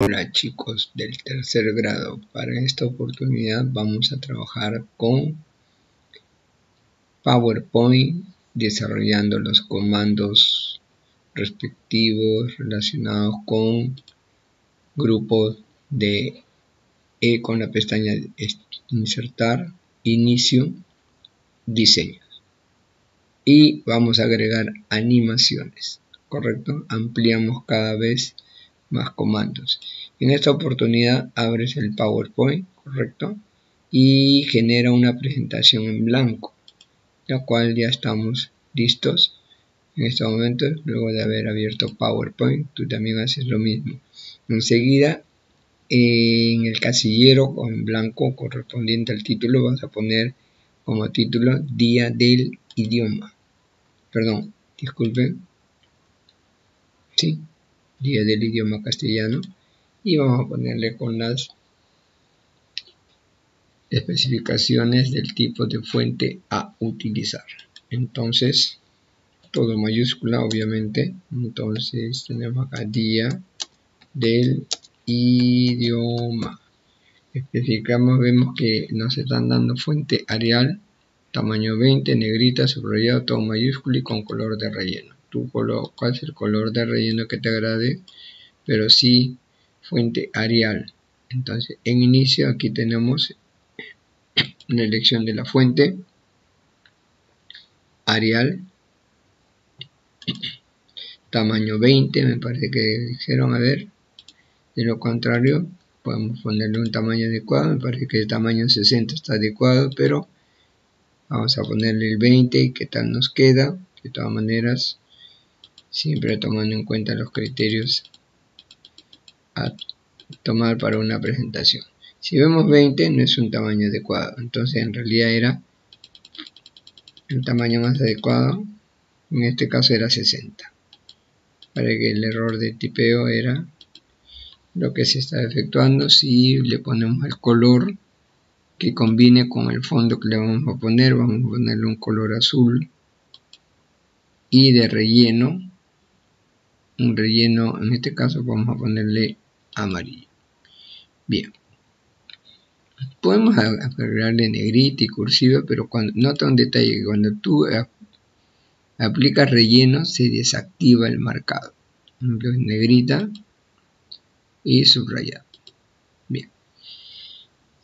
Hola chicos del tercer grado, para esta oportunidad vamos a trabajar con PowerPoint desarrollando los comandos respectivos relacionados con grupos de E con la pestaña insertar, inicio, diseños y vamos a agregar animaciones, correcto, ampliamos cada vez más comandos. En esta oportunidad abres el PowerPoint, correcto, y genera una presentación en blanco, la cual ya estamos listos. En este momento, luego de haber abierto PowerPoint, tú también haces lo mismo. Enseguida, en el casillero con blanco correspondiente al título, vas a poner como título Día del Idioma. Perdón, disculpen. Sí, día del idioma castellano y vamos a ponerle con las especificaciones del tipo de fuente a utilizar. Entonces todo mayúscula obviamente. Entonces tenemos acá día del idioma. Especificamos vemos que nos están dando fuente Arial tamaño 20 negrita subrayado todo mayúscula y con color de relleno cuál es el color de relleno que te agrade, pero sí fuente Arial. Entonces, en inicio aquí tenemos una elección de la fuente Arial. Tamaño 20 me parece que dijeron a ver. De lo contrario podemos ponerle un tamaño adecuado me parece que el tamaño 60 está adecuado pero vamos a ponerle el 20 y qué tal nos queda de todas maneras siempre tomando en cuenta los criterios a tomar para una presentación. Si vemos 20 no es un tamaño adecuado, entonces en realidad era el tamaño más adecuado, en este caso era 60. Para que el error de tipeo era lo que se está efectuando si le ponemos el color que combine con el fondo que le vamos a poner, vamos a ponerle un color azul y de relleno un relleno, en este caso vamos a ponerle amarillo. Bien. Podemos agregarle negrita y cursiva, pero cuando, nota un detalle que cuando tú aplicas relleno se desactiva el marcado. Entonces negrita y subrayado. Bien.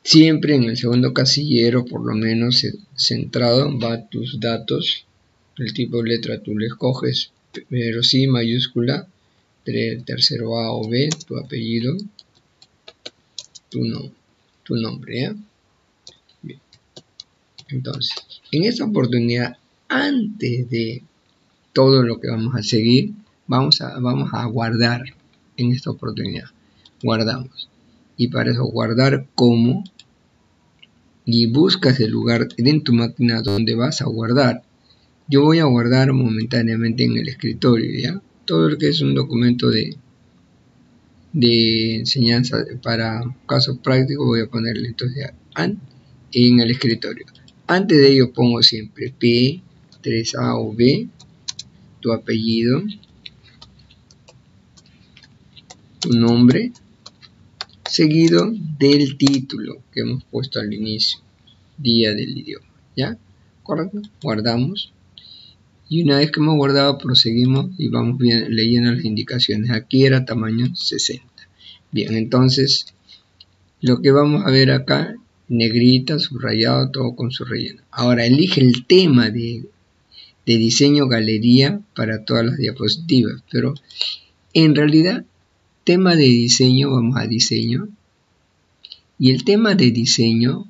Siempre en el segundo casillero, por lo menos centrado, va tus datos. El tipo de letra tú le escoges pero sí mayúscula, tercero A o B, tu apellido, tu, tu nombre, ¿ya? Bien. Entonces, en esta oportunidad, antes de todo lo que vamos a seguir, vamos a, vamos a guardar en esta oportunidad. Guardamos. Y para eso guardar como y buscas el lugar en tu máquina donde vas a guardar yo voy a guardar momentáneamente en el escritorio. Todo lo que es un documento de, enseñanza para casos prácticos voy a ponerle entonces en el escritorio. Antes de ello pongo siempre P, 3A o B, tu apellido, tu nombre, seguido del título que hemos puesto al inicio, día del idioma, ¿ya? Correcto, guardamos y una vez que hemos guardado proseguimos y vamos bien, leyendo las indicaciones. Aquí era tamaño 60 bien entonces lo que vamos a ver acá negrita subrayado todo con su relleno. Ahora elige el tema de, de diseño galería para todas las diapositivas pero en realidad tema de diseño vamos a diseño. Y el tema de diseño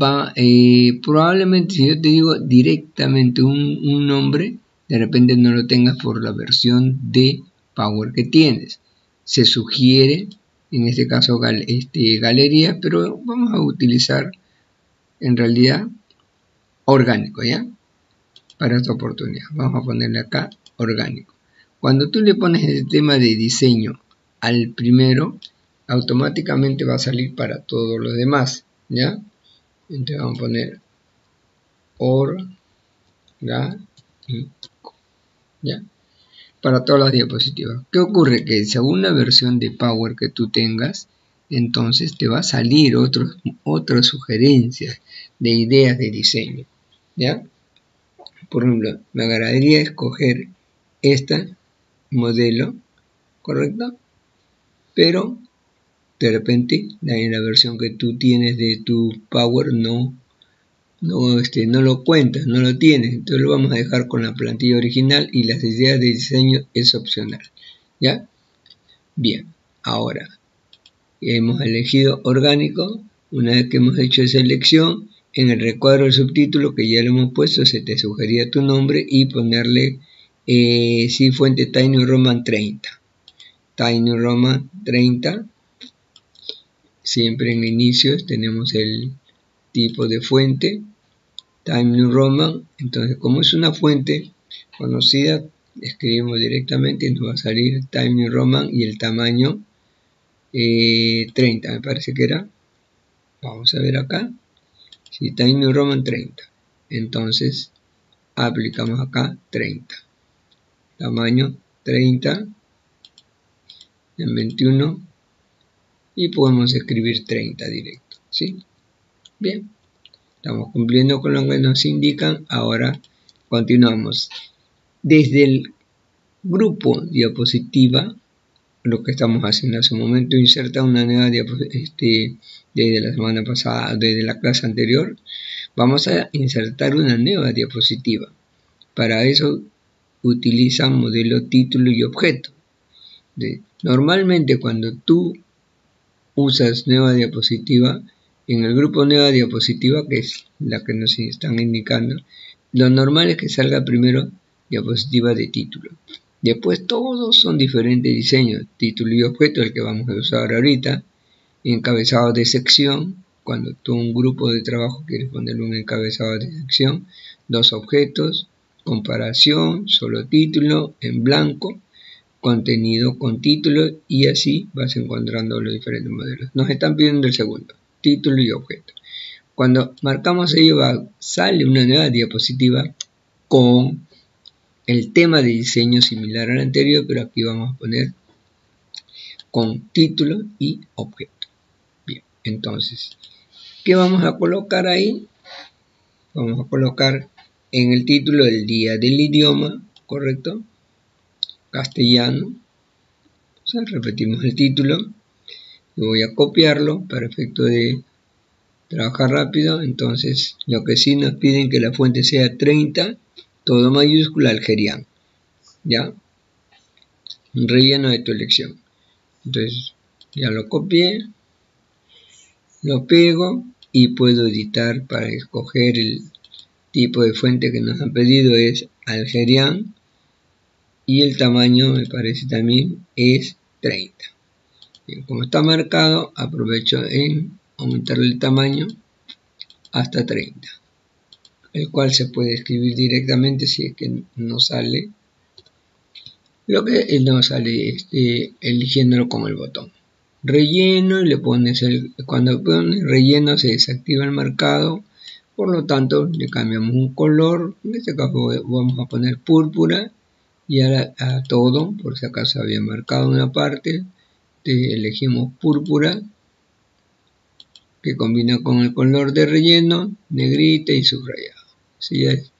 va, eh, probablemente si yo te digo directamente un, nombre, de repente no lo tengas por la versión de Power que tienes. Se sugiere, en este caso, este, galería, pero vamos a utilizar en realidad orgánico, ¿ya? Para esta oportunidad. Vamos a ponerle acá orgánico. Cuando tú le pones el tema de diseño al primero, automáticamente va a salir para todos los demás, ¿ya? Entonces vamos a poner orgánico ya para todas las diapositivas. ¿Qué ocurre? Que según la versión de Power que tú tengas, entonces te va a salir otras sugerencias de ideas de diseño. ¿Ya? Por ejemplo, me agradaría escoger este modelo, ¿correcto? Pero de repente en la versión que tú tienes de tu Power no no, este, no lo cuentas, no lo tienes, entonces lo vamos a dejar con la plantilla original y las ideas de diseño es opcional. ¿Ya? Bien, ahora hemos elegido orgánico, una vez que hemos hecho esa elección, en el recuadro del subtítulo que ya lo hemos puesto, se te sugería tu nombre y ponerle eh, si fuente Tiny Roman 30. Tiny Roman 30. Siempre en inicios tenemos el tipo de fuente Time New Roman. Entonces, como es una fuente conocida, escribimos directamente y nos va a salir Time New Roman y el tamaño 30, eh, me parece que era. Vamos a ver acá. Si Time New Roman 30. Entonces, aplicamos acá 30. Tamaño 30 en 21 y podemos escribir 30 directo. ¿Sí? Bien. Estamos cumpliendo con lo que nos indican. Ahora continuamos. Desde el grupo diapositiva, lo que estamos haciendo hace un momento, inserta una nueva diapositiva este, desde la semana pasada, desde la clase anterior. Vamos a insertar una nueva diapositiva. Para eso utilizan modelo título y objeto. normalmente cuando tú usas nueva diapositiva, en el grupo nueva diapositiva, que es la que nos están indicando, lo normal es que salga primero diapositiva de título. Después todos son diferentes diseños, título y objeto, el que vamos a usar ahorita, encabezado de sección, cuando tú un grupo de trabajo quieres ponerle un encabezado de sección, dos objetos, comparación, solo título, en blanco, contenido con título y así vas encontrando los diferentes modelos. Nos están pidiendo el segundo título y objeto. Cuando marcamos ello sale una nueva diapositiva con el tema de diseño similar al anterior, pero aquí vamos a poner con título y objeto. Bien, entonces, ¿qué vamos a colocar ahí? Vamos a colocar en el título el día del idioma, ¿correcto? Castellano. repetimos el título. Voy a copiarlo para efecto de trabajar rápido. Entonces lo que sí nos piden que la fuente sea 30 todo mayúscula algeriano. Ya relleno de tu elección. Entonces ya lo copié lo pego y puedo editar para escoger el tipo de fuente que nos han pedido. Es algerian y el tamaño me parece también es 30 como está marcado, aprovecho en aumentarle el tamaño hasta 30, el cual se puede escribir directamente si es que no sale. Lo que no sale este, eligiéndolo con el botón. Relleno y le pones el cuando pones relleno se desactiva el marcado por lo tanto le cambiamos un color. En este caso vamos a poner púrpura y ahora a todo por si acaso había marcado una parte elegimos púrpura que combina con el color de relleno, negrita y subrayado. Así es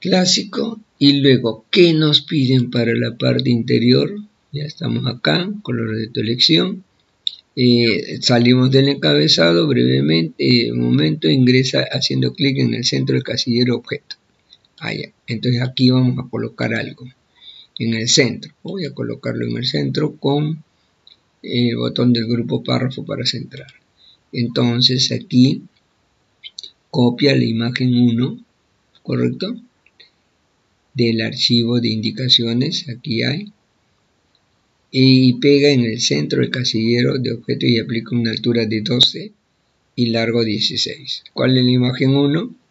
clásico. Y luego, ¿qué nos piden para la parte interior? Ya estamos acá, color de tu elección. Eh, salimos del encabezado brevemente, un momento, ingresa haciendo clic en el centro del casillero objeto. Entonces aquí vamos a colocar algo en el centro. Voy a colocarlo en el centro con el botón del grupo párrafo para centrar. Entonces aquí copia la imagen 1, ¿correcto? Del archivo de indicaciones, aquí hay. Y pega en el centro el casillero de objeto y aplica una altura de 12 y largo 16. ¿Cuál es la imagen 1?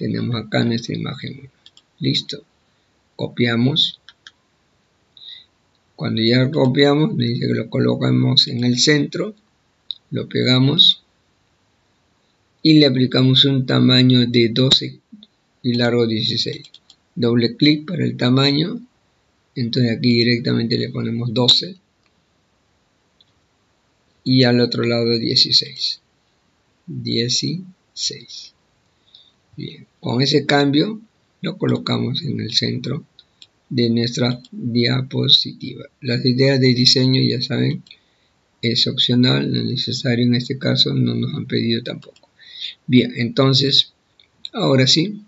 Tenemos acá nuestra imagen 1. Listo. Copiamos cuando ya copiamos, me dice que lo colocamos en el centro, lo pegamos y le aplicamos un tamaño de 12 y largo 16. Doble clic para el tamaño entonces aquí directamente le ponemos 12 y al otro lado 16 16 bien con ese cambio lo colocamos en el centro de nuestra diapositiva las ideas de diseño ya saben es opcional no es necesario en este caso no nos han pedido tampoco bien entonces ahora sí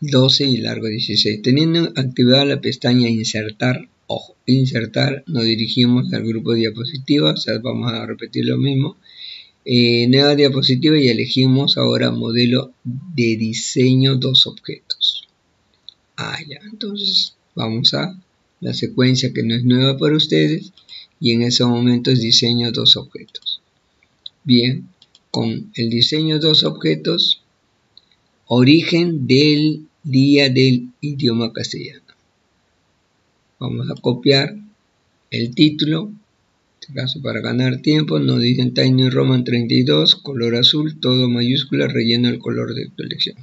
12 y largo 16 teniendo activada la pestaña insertar Ojo, insertar, nos dirigimos al grupo diapositiva, o sea, vamos a repetir lo mismo. Eh, nueva diapositiva y elegimos ahora modelo de diseño dos objetos. Ah, ya, entonces vamos a la secuencia que no es nueva para ustedes y en ese momento es diseño dos objetos. Bien, con el diseño dos objetos, origen del día del idioma castellano vamos a copiar el título este caso para ganar tiempo nos dicen Tiny Roman 32 color azul todo mayúscula relleno el color de tu elección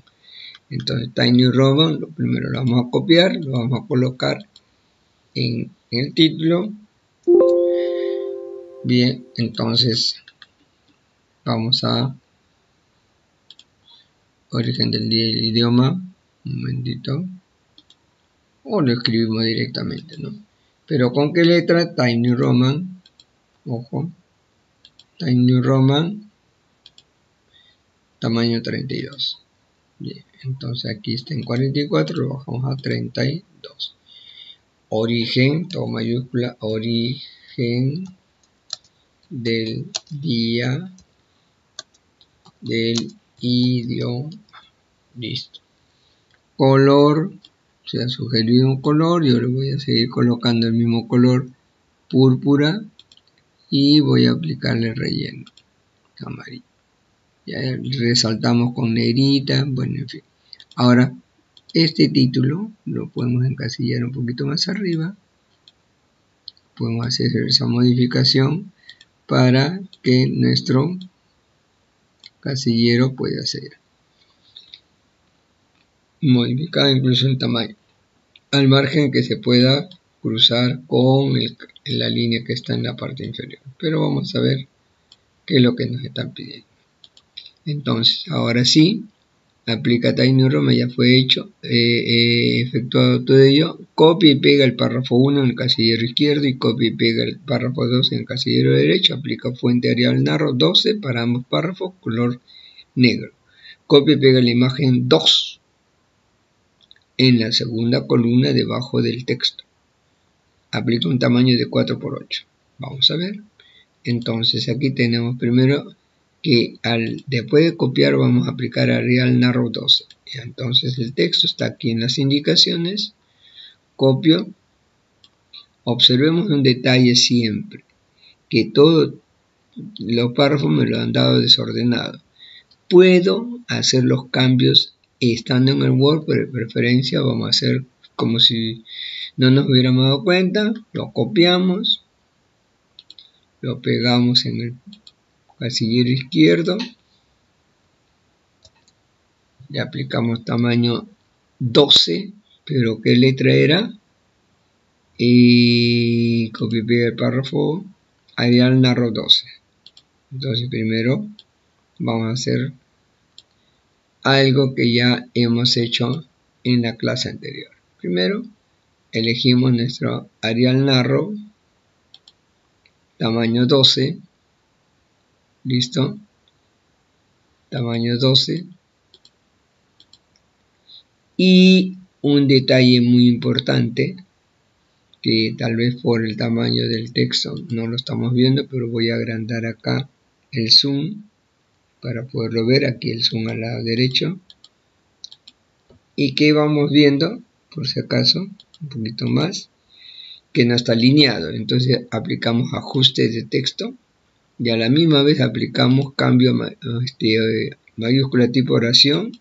entonces Tiny Roman lo primero lo vamos a copiar lo vamos a colocar en, el título bien entonces vamos a origen del idioma un momentito o lo escribimos directamente, ¿no? Pero con qué letra? Tiny Roman, ojo, Tiny Roman, tamaño 32. Bien, entonces aquí está en 44, lo bajamos a 32. Origen, todo mayúscula, origen del día del idioma. Listo. Color, se ha sugerido un color, yo le voy a seguir colocando el mismo color púrpura y voy a aplicarle relleno amarillo. Ya resaltamos con negrita, bueno, en fin. Ahora, este título lo podemos encasillar un poquito más arriba. Podemos hacer esa modificación para que nuestro casillero pueda ser modificado incluso el tamaño, al margen que se pueda cruzar con la línea que está en la parte inferior. Pero vamos a ver qué es lo que nos están pidiendo. Entonces, ahora sí, aplica Tiny ya fue hecho, he efectuado todo ello, copia y pega el párrafo 1 en el casillero izquierdo y copia y pega el párrafo 2 en el casillero derecho, aplica fuente Arial Narro 12 para ambos párrafos, color negro. Copia y pega la imagen 2 en la segunda columna debajo del texto. Aplica un tamaño de 4 por 8. Vamos a ver. Entonces aquí tenemos primero que al, después de copiar vamos a aplicar Arial Narrow 12. entonces el texto está aquí en las indicaciones. Copio. Observemos un detalle siempre. Que todos los párrafos me lo han dado desordenado. Puedo hacer los cambios estando en el Word, por preferencia vamos a hacer como si no nos hubiéramos dado cuenta, lo copiamos, lo pegamos en el casillero izquierdo, le aplicamos tamaño 12, pero ¿qué letra era? Y copio y el párrafo Arial Narro 12. Entonces primero vamos a hacer algo que ya hemos hecho en la clase anterior. Primero, elegimos nuestro Arial Narrow, tamaño 12, listo, tamaño 12, y un detalle muy importante, que tal vez por el tamaño del texto no lo estamos viendo, pero voy a agrandar acá el zoom para poderlo ver. Aquí el zoom al lado derecho. Y que vamos viendo por si acaso un poquito más que no está alineado entonces aplicamos ajustes de texto y a la misma vez aplicamos cambio este, mayúscula tipo oración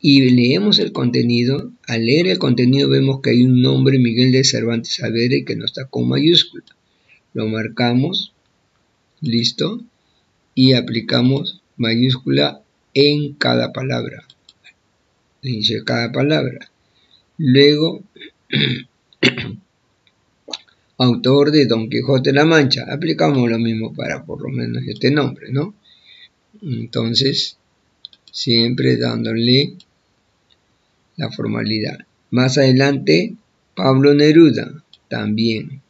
y leemos el contenido al leer el contenido vemos que hay un nombre Miguel de Cervantes Saavedra que no está con mayúscula lo marcamos listo y aplicamos mayúscula en cada palabra. De cada palabra. Luego autor de Don Quijote de la Mancha. Aplicamos lo mismo para por lo menos este nombre, ¿no? Entonces, siempre dándole la formalidad. Más adelante, Pablo Neruda, también.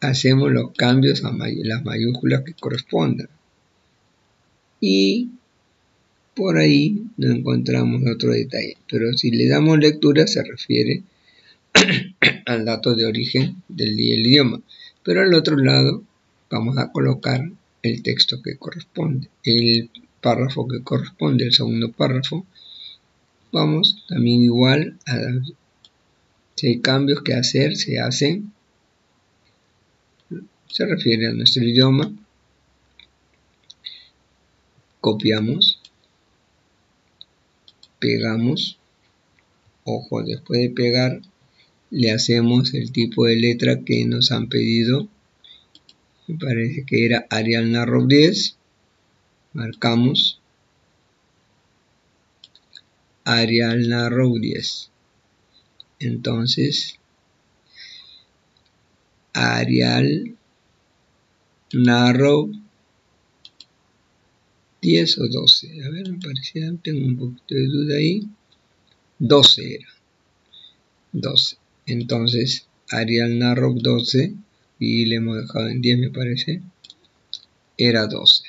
Hacemos los cambios a las mayúsculas que correspondan. Y por ahí no encontramos otro detalle. Pero si le damos lectura se refiere al dato de origen del idioma. Pero al otro lado vamos a colocar el texto que corresponde, el párrafo que corresponde, el segundo párrafo. Vamos también igual a si hay cambios que hacer, se hacen. Se refiere a nuestro idioma. Copiamos. Pegamos. Ojo, después de pegar le hacemos el tipo de letra que nos han pedido. Me parece que era Arial Narrow 10 marcamos. Arial Narrow 10 entonces Arial Narrow 10 o 12 a ver me parecía tengo un poquito de duda ahí. 12 era. 12 entonces Arial Narrow 12 y le hemos dejado en 10 me parece era 12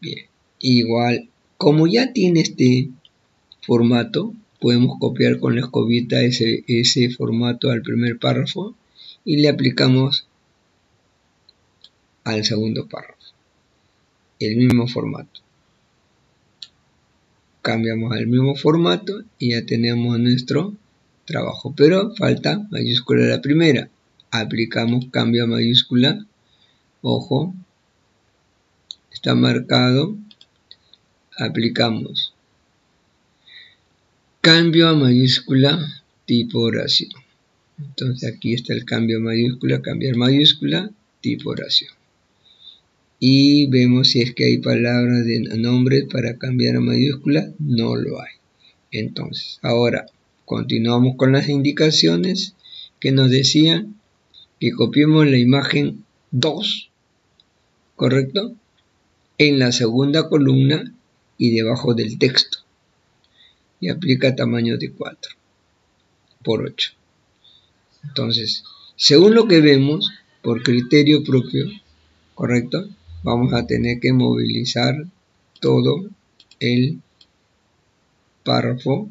bien. Igual como ya tiene este formato podemos copiar con la escobita ese, ese formato al primer párrafo y le aplicamos al segundo párrafo el mismo formato cambiamos al mismo formato y ya tenemos nuestro trabajo, pero falta mayúscula la primera. Aplicamos cambio a mayúscula, ojo, está marcado, aplicamos cambio a mayúscula tipo oración. Entonces aquí está el cambio a mayúscula, cambiar mayúscula, tipo oración. Y vemos si es que hay palabras de nombre para cambiar a mayúscula, no lo hay. Entonces, ahora Continuamos con las indicaciones que nos decían que copiemos la imagen 2, ¿correcto? En la segunda columna y debajo del texto. Y aplica tamaño de 4 por 8. Entonces, según lo que vemos, por criterio propio, ¿correcto? Vamos a tener que movilizar todo el párrafo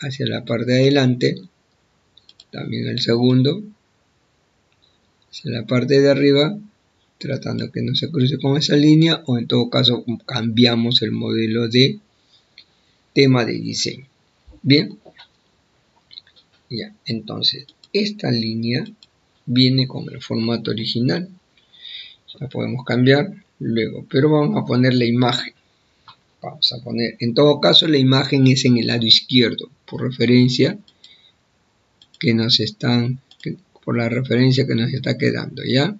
hacia la parte de adelante, también el segundo, hacia la parte de arriba, tratando que no se cruce con esa línea o en todo caso cambiamos el modelo de tema de diseño. Bien, ya, entonces esta línea viene con el formato original, la podemos cambiar luego, pero vamos a poner la imagen vamos a poner, en todo caso la imagen es en el lado izquierdo, por referencia que nos están, por la referencia que nos está quedando, ¿ya?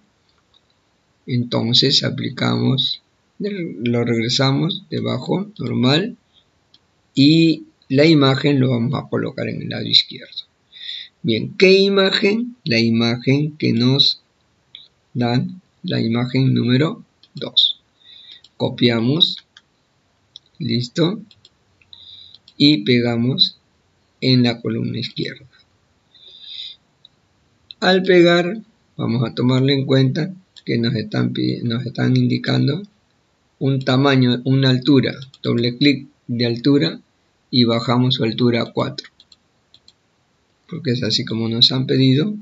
Entonces aplicamos, lo regresamos debajo, normal, y la imagen lo vamos a colocar en el lado izquierdo. Bien, ¿qué imagen? La imagen que nos dan, la imagen número 2. Copiamos. Listo. Y pegamos en la columna izquierda. Al pegar vamos a tomarle en cuenta que nos están, nos están indicando un tamaño, una altura. Doble clic de altura y bajamos su altura a 4 porque es así como nos han pedido.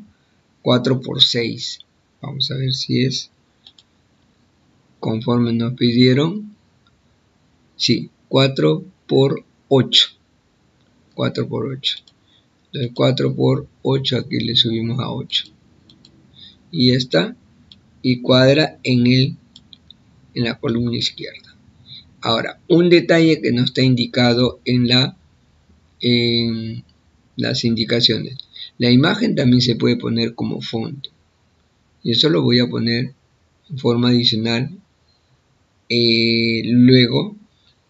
4 por 6 vamos a ver si es conforme nos pidieron Sí, 4 por 8. 4 por 8. Entonces 4 por 8 aquí le subimos a 8. Y está. Y cuadra en, el, en la columna izquierda. Ahora, un detalle que no está indicado en, la, en las indicaciones. La imagen también se puede poner como fondo. Y eso lo voy a poner en forma adicional eh, luego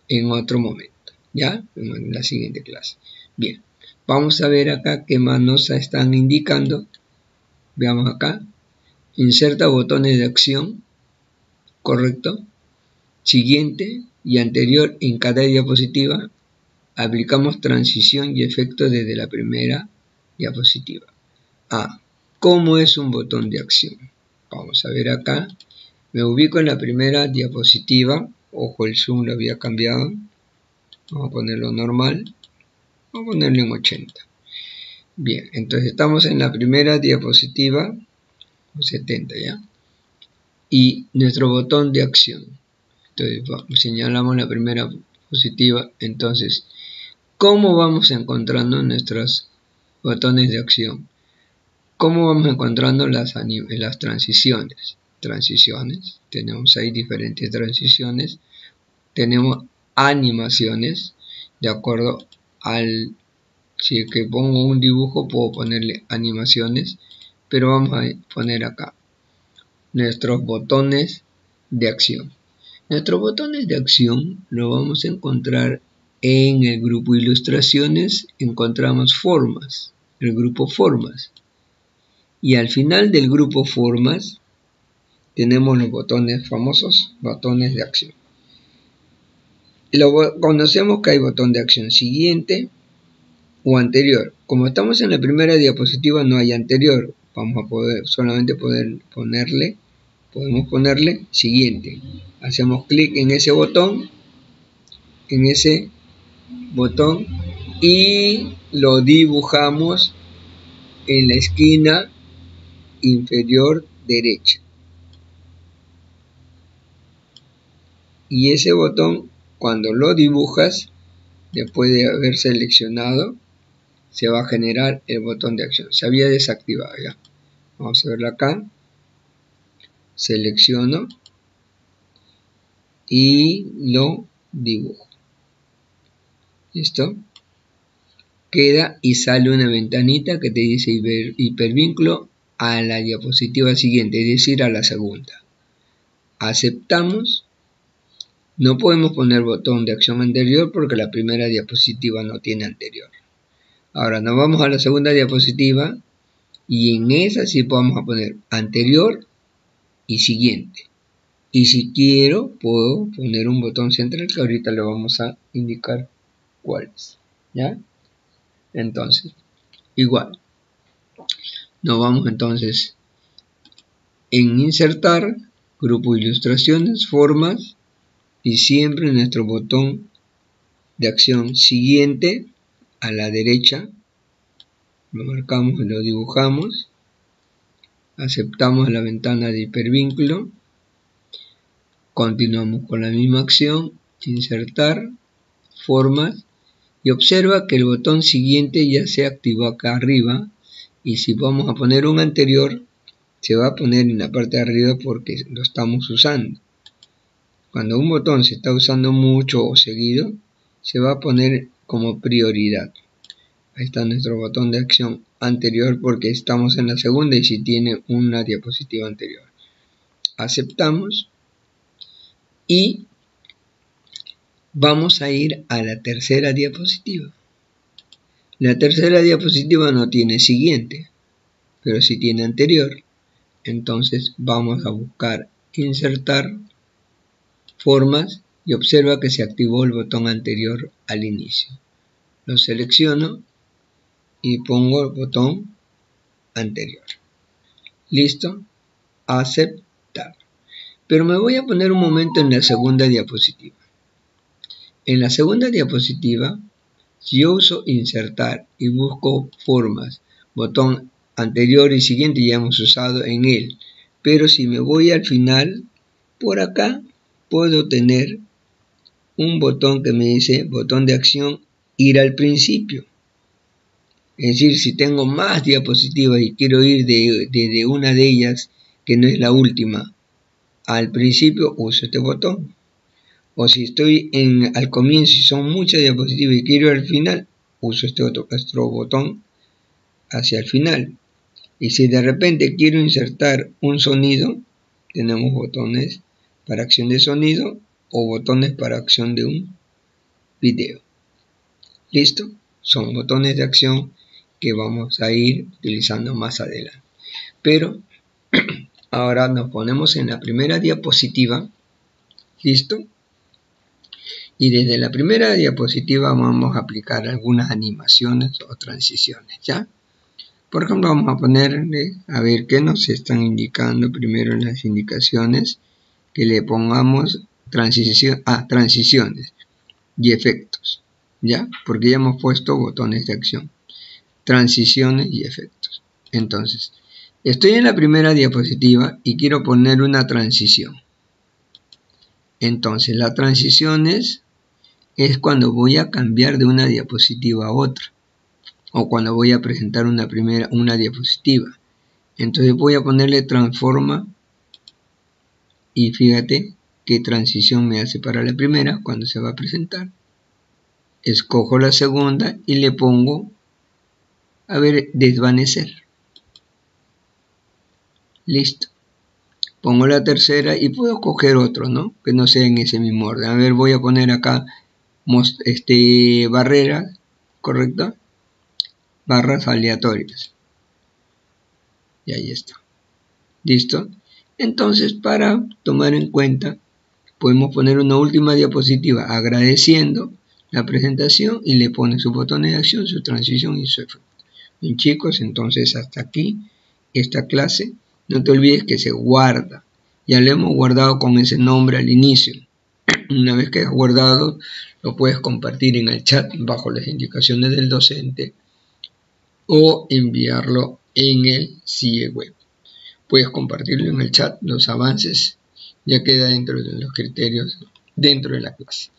en otro momento, ¿ya? En la siguiente clase. Bien, vamos a ver acá qué más están indicando. Veamos acá. Inserta botones de acción. Correcto. Siguiente y anterior en cada diapositiva. Aplicamos transición y efecto desde la primera diapositiva. A. ¿Cómo es un botón de acción? Vamos a ver acá. Me ubico en la primera diapositiva. Ojo, el zoom lo había cambiado. Vamos a ponerlo normal. Vamos a ponerlo en 80. Bien, entonces estamos en la primera diapositiva. 70 ya. Y nuestro botón de acción. Entonces señalamos la primera diapositiva. Entonces, ¿cómo vamos encontrando nuestros botones de acción? ¿Cómo vamos encontrando las, transiciones? Transiciones, tenemos ahí diferentes transiciones. Tenemos animaciones, de acuerdo al... Si que pongo un dibujo puedo ponerle animaciones, pero vamos a poner acá nuestros botones de acción. Nuestros botones de acción lo vamos a encontrar en el grupo ilustraciones, encontramos formas, el grupo formas. Y al final del grupo formas tenemos los botones famosos, botones de acción. Lo, conocemos que hay botón de acción siguiente o anterior. Como estamos en la primera diapositiva no hay anterior. Vamos a poder solamente poder ponerle, podemos ponerle siguiente. Hacemos clic en ese botón, en ese botón y lo dibujamos en la esquina inferior derecha. Y ese botón, cuando lo dibujas, después de haber seleccionado, se va a generar el botón de acción. Se había desactivado ya. Vamos a verlo acá. Selecciono y lo dibujo. ¿Listo? Queda y sale una ventanita que te dice hipervínculo a la diapositiva siguiente, es decir, a la segunda. Aceptamos. No podemos poner botón de acción anterior porque la primera diapositiva no tiene anterior. Ahora nos vamos a la segunda diapositiva y en esa sí podemos poner anterior y siguiente. Y si quiero puedo poner un botón central que ahorita le vamos a indicar cuál es. ¿Ya? Entonces, igual. Nos vamos entonces en insertar, grupo ilustraciones, formas y siempre nuestro botón de acción siguiente a la derecha. Lo marcamos y lo dibujamos. Aceptamos la ventana de hipervínculo. Continuamos con la misma acción insertar formas y observa que el botón siguiente ya se activó acá arriba y si vamos a poner un anterior se va a poner en la parte de arriba porque lo estamos usando. Cuando un botón se está usando mucho o seguido se va a poner como prioridad. Ahí está nuestro botón de acción anterior porque estamos en la segunda y si tiene una diapositiva anterior. Aceptamos y vamos a ir a la tercera diapositiva la tercera diapositiva no tiene siguiente, pero sí tiene anterior. Entonces vamos a buscar insertar formas y observa que se activó el botón anterior al inicio. Lo selecciono y pongo el botón anterior. Listo. Aceptar. Pero me voy a poner un momento en la segunda diapositiva. En la segunda diapositiva si yo uso insertar y busco formas, botón anterior y siguiente ya hemos usado en él. Pero si me voy al final, por acá puedo tener un botón que me dice botón de acción ir al principio. Es decir, si tengo más diapositivas y quiero ir de, de una de ellas, que no es la última, al principio uso este botón o si estoy en, al comienzo y son muchas diapositivas y quiero ir al final, uso este otro, botón hacia el final. Y si de repente quiero insertar un sonido, tenemos botones para acción de sonido o botones para acción de un video. ¿Listo? son botones de acción que vamos a ir utilizando más adelante. Pero ahora nos ponemos en la primera diapositiva. ¿Listo? Y desde la primera diapositiva vamos a aplicar algunas animaciones o transiciones, ¿ya? Por ejemplo, vamos a ponerle, a ver qué nos están indicando primero en las indicaciones, que le pongamos transición, ah, transiciones y efectos, ¿ya? Porque ya hemos puesto botones de acción, transiciones y efectos. Entonces, estoy en la primera diapositiva y quiero poner una transición. Entonces, la transición es, cuando voy a cambiar de una diapositiva a otra o cuando voy a presentar una primera una diapositiva. Entonces voy a ponerle transforma y fíjate qué transición me hace para la primera cuando se va a presentar. Escojo la segunda y le pongo a ver desvanecer. Listo. Pongo la tercera y puedo coger otro no que no sea en ese mismo orden. A ver voy a poner acá este barrera correcto barras aleatorias. Y ahí está. ¿Listo? Entonces, para tomar en cuenta, podemos poner una última diapositiva agradeciendo la presentación y le pone su botón de acción, su transición y su efecto. Bien chicos, entonces hasta aquí esta clase. No te olvides que se guarda. Ya le hemos guardado con ese nombre al inicio. Una vez que has guardado, lo puedes compartir en el chat bajo las indicaciones del docente o enviarlo en el CIE web. Puedes compartirlo en el chat, los avances ya queda dentro de los criterios dentro de la clase.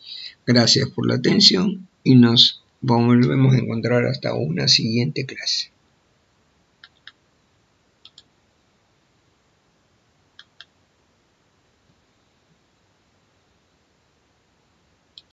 Gracias por la atención y nos volvemos a encontrar hasta una siguiente clase.